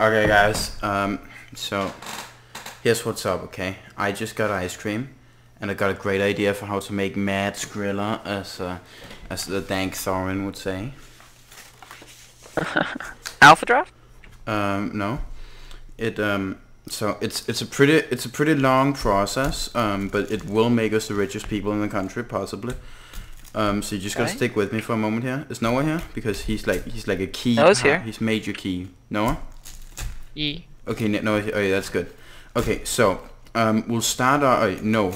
Okay, guys. Um, so here's what's up. Okay, I just got ice cream, and I got a great idea for how to make mad Skrilla, as uh, as the Dank Thorin would say. Alpha draft? Um, no, it um. So it's it's a pretty it's a pretty long process, um, but it will make us the richest people in the country, possibly. Um, so you just gotta stick with me for a moment here. Is Noah here? Because he's like he's like a key. Noah's here. He's major key. Noah. E. Okay, no, no, oh, that's good. Okay, so um, we'll start. Our, uh, no,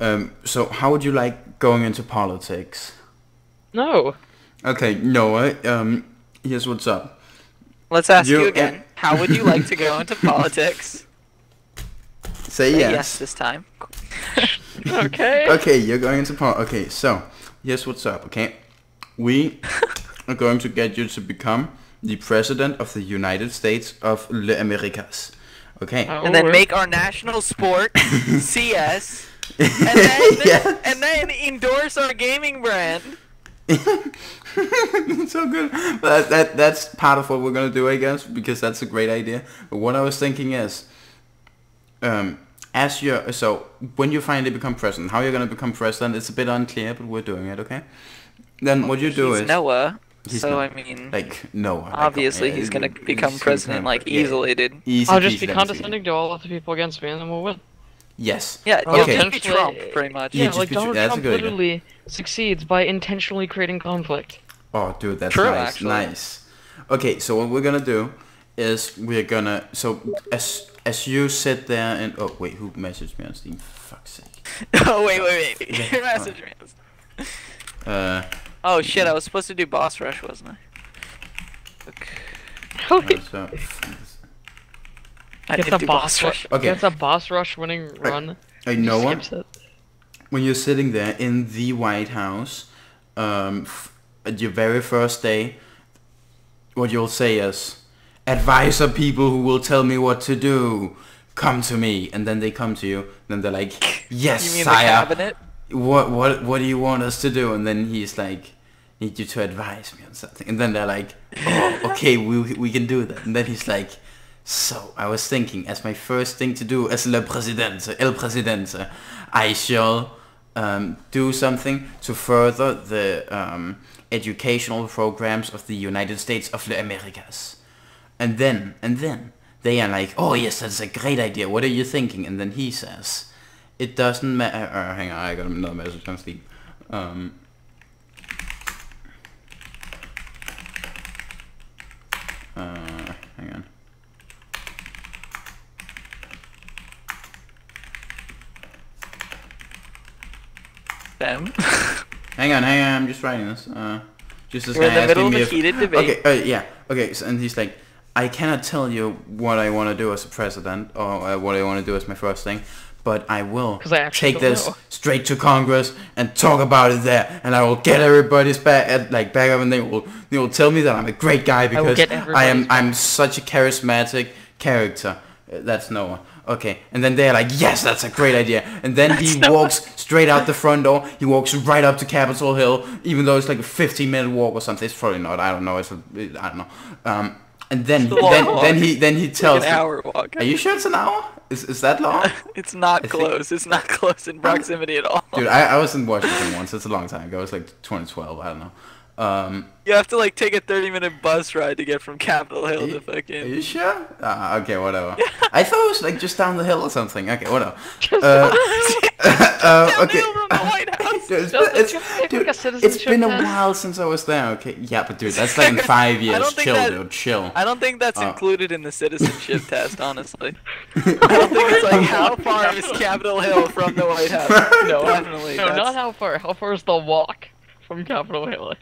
um, so how would you like going into politics? No. Okay, Noah. Um, here's what's up. Let's ask You- you, again. How would you like to go into politics? Say Say yes. yes this time. Okay. Okay, you're going into pol. Okay, so here's what's up. Okay, we are going to get you to become the president of the United States of the Americas. Okay. Oh, And then make our national sport CS. And then, Yeah. and then endorse our gaming brand. so good. But that that's part of what we're gonna do, I guess, because that's a great idea. But what I was thinking is, um, as you so when you finally become president, how you're gonna become president, it's a bit unclear, but we're doing it, okay? Then what you do He's is Noah. He's so Noah. I mean, like no. obviously he's gonna he's become gonna president like yeah, easily, dude. Easy I'll just be lemon condescending to all of the people against me and then we'll win. Yes. Yeah, you'll Okay. just be Trump, pretty much. Yeah, Yeah, like Donald that's Trump good idea. literally succeeds by intentionally creating conflict. Oh, dude, that's True, nice. actually. Nice. Okay, so what we're gonna do is we're gonna so as as you sit there and oh wait, who messaged me on Steam? For fuck's sake. oh wait, wait, wait. Yeah, Your message man. Uh, Oh shit, I was supposed to do boss rush, wasn't I? Okay. Okay. so I Gets a boss rush. Okay. Gets a boss rush winning run. I know skips it. when you're sitting there in the White House, um, f- at your very first day, what you'll say is, "Advise are people who will tell me what to do. Come to me." And then they come to you. And Then they're like, "Yes, You mean sire. the cabinet? What what what do you want us to do?" And then he's like, "Need you to advise me on something." And then they're like, "Oh, okay, we we can do that." And then he's like. So I was thinking, as my first thing to do as le presidente, el presidente, I shall um, do something to further the um, educational programs of the United States of the Americas. And then, and then they are like, oh yes, that's a great idea. What are you thinking? And then he says, it doesn't matter. Uh, hang on, I got another message on Steam. Um, uh, hang on. Them. Hang on, hang on, I'm just writing this. Uh, just this We're in guy the asking middle of me if- heated debate. Okay, uh, yeah, okay, so, and he's like, I cannot tell you what I want to do as a president or uh, what I want to do as my first thing, but I will I take this know. straight to Congress and talk about it there, and I will get everybody's back like back up, and they will they will tell me that I'm a great guy because get I am everybody's I'm such a charismatic character. Uh, That's Noah. Okay, and then they're like, yes, that's a great idea. And then he walks straight out the front door. He walks right up to Capitol Hill, even though it's like a 15 minute walk or something. It's probably not. I don't know. It's a, I don't know. Um, and then It's a long then then he then he Like tells. an hour walk. Are you sure it's an hour? Is is that long? It's not I think- close. It's not close in proximity at all. Dude, I, I was in Washington once. It's a long time ago. It was like 2012. I don't know. Um, You have to like take a 30 minute bus ride to get from Capitol Hill to Are fucking. you sure? Uh, okay, whatever. I thought it was like just down the hill or something. Okay, whatever. Just Uh, uh, okay. the hill from the White House. Dude, it's, Does it it's, just take, dude, like, a it's citizenship been a while since I was there. Okay, yeah, but dude, that's like in five years. Chill, that- dude, chill. I don't think that's Uh. included in the citizenship test, honestly. I don't think it's like how far is Capitol Hill from the White House. No, definitely. No, that's- not how far. How far is the walk from Capitol Hill?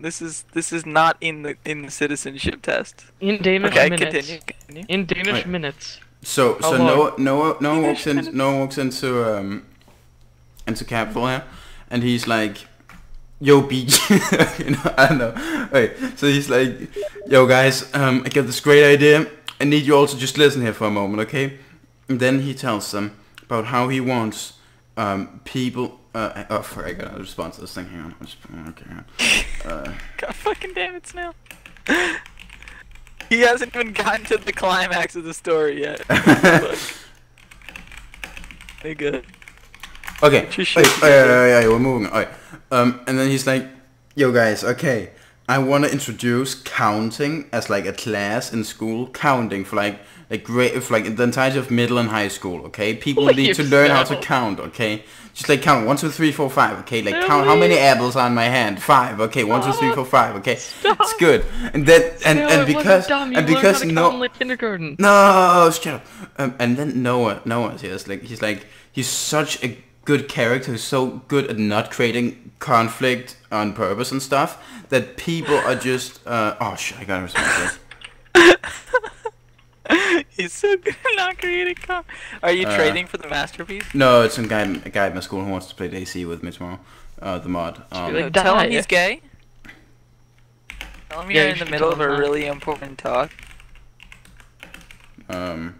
This is this is not in the in the citizenship test. In Danish Okay, minutes. continue. continue. In Danish Wait. minutes. So, How so? Noah, Noah, Noah walks in. Noah walks into um, into here, and he's like, "Yo, beach," you know, I don't know. Wait, so he's like, "Yo, guys, um, I got this great idea. I need you all to just listen here for a moment, okay?" And then he tells them about how he wants um, people. Uh, oh, fuck, I gotta respond to this thing. Hang on. Okay. hang on. Uh, God fucking damn it, Snail. He hasn't even gotten to the climax of the story yet. Good. Okay, wait, yeah, yeah, yeah, we're moving. Alright, um, and then he's like, "Yo, guys, okay, I want to introduce counting as like a class in school. Counting for like like grade, for like the entirety of middle and high school. Okay, people Leave need to learn how to count. Okay, just like count one, two, three, four, five. Okay, like count how many apples are in my hand. Five. Okay, one, two, three, four, five. Okay, it's good. And then and No, and because. You and because how to no. in like kindergarten. No, shut up. Um, and then Noah, Noah is like he's like he's such a good character. Who's so good at not creating conflict on purpose and stuff that people are just. Uh, oh shit! I gotta respond to this. He's so good at not creating com- Are you Uh, trading for the masterpiece? No, it's some guy, a guy at my school who wants to play DC with me tomorrow. Uh, the mod. Um, Like, tell him he's gay. Tell him Yeah, you're in the middle of a really important talk. um,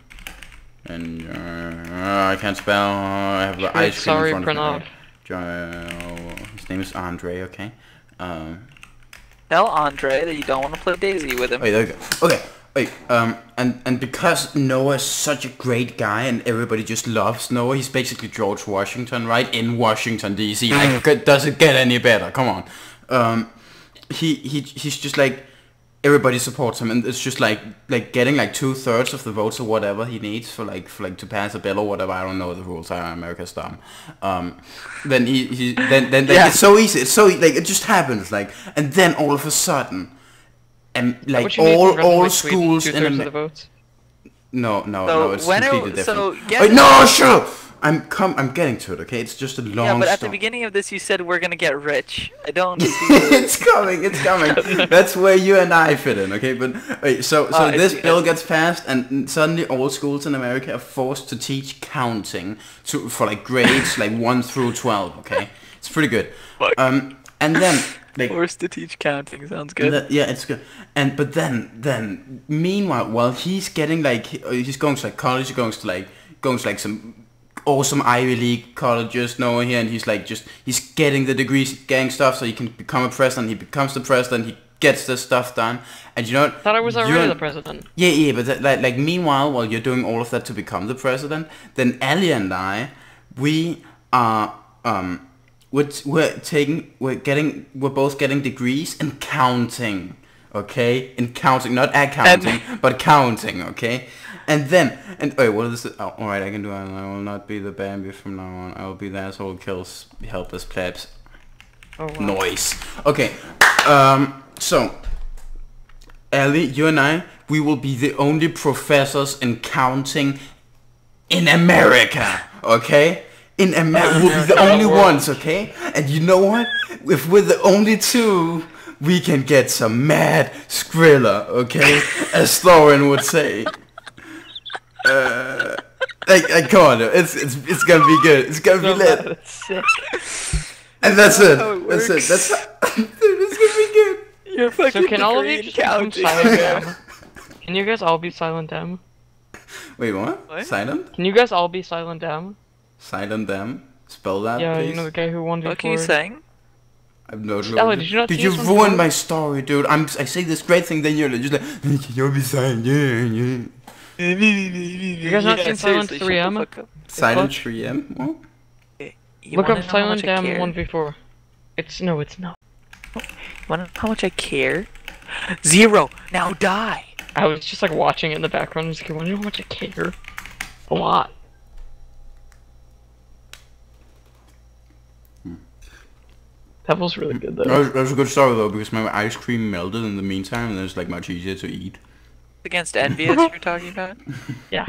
and uh, I can't spell. I have the ice cream sorry, in front of Pranav. me. His name is Andre. Okay. Um, Tell Andre that you don't want to play Daisy with him. Wait, there we go. Okay, wait, um, and, and because Noah is such a great guy and everybody just loves Noah, he's basically George Washington, right? In Washington, D.C. Like, does it get any better? Come on. Um, he, he, he's just like, everybody supports him and it's just like, like getting like two thirds of the votes or whatever he needs for like, for like to pass a bill or whatever. I don't know the rules. I America's dumb. Um, then he, he then, then, then Yeah. it's so easy. It's so, e- like, it just happens, like, and then all of a sudden, and like What mean, all all like schools in two-thirds the votes. no no So no it's when completely so different. get- Wait, no shut up I'm come I'm getting to it okay it's just a long yeah, but at the beginning of this, you said we're gonna get rich. I don't see. it's coming it's coming that's where you and I fit in okay but wait so so I this bill gets passed and suddenly all schools in America are forced to teach counting to for like grades like 1 through 12 okay it's pretty good Fuck. um and then like Forced to teach counting sounds good. yeah, it's good. And but then then meanwhile, while he's getting like uh, he's going to like college, he goes to like going to like some awesome Ivy League colleges now here, and he's like just he's getting the degrees, getting stuff, so he can become a president. He becomes the president. He gets this stuff done, and you know what? Thought I was already the president. yeah, yeah, but that, like, like meanwhile, while you're doing all of that to become the president, then Ali and I, we are um, we're, we're taking, we're getting, we're both getting degrees in counting, okay, in counting, not accounting, but counting, okay, and then, and wait, what is this? Oh, all right, I can do it. I will not be the Bambi from now on. I will be the asshole who kills helpless plebs. Oh, wow. Noise. Okay. Um. So, Ellie, you and I, we will be the only professors in counting in America. Okay. In America, we'll be the only ones. Okay. And you know what? If we're the only two, we can get some mad Skrilla. Okay, as Thorin would say. Uh. Like, like, come on, it's it's it's gonna be good. It's gonna be So lit. bad, it's sick. And that's it. how it That's it. That's Dude, it's gonna be good. You're fucking So can all of you in just become silent M? Can you guys all be silent M? Wait, what? What? Silent? Can you guys all be silent M? Silent them. Spell that, Yeah, please. you know the guy who won What are you before. saying? I have no clue. Ellie, did you not Did see you this ruin my story, dude? I'm. I say this great thing, then you're just like, can you be silent? Yeah, yeah. You guys not seen Silent 3M? Silent 3M? What? Look up Silent M 1v4. It's no, it's not. Wanna know how much I care? Zero. Now die. I was just like watching it in the background. Just like, wondering how much I care. A lot. Hmm. That was really good though. That was, that was a good story though, because my ice cream melted in the meantime, and it's like much easier to eat. Against EnVyUs you're talking about? Yeah.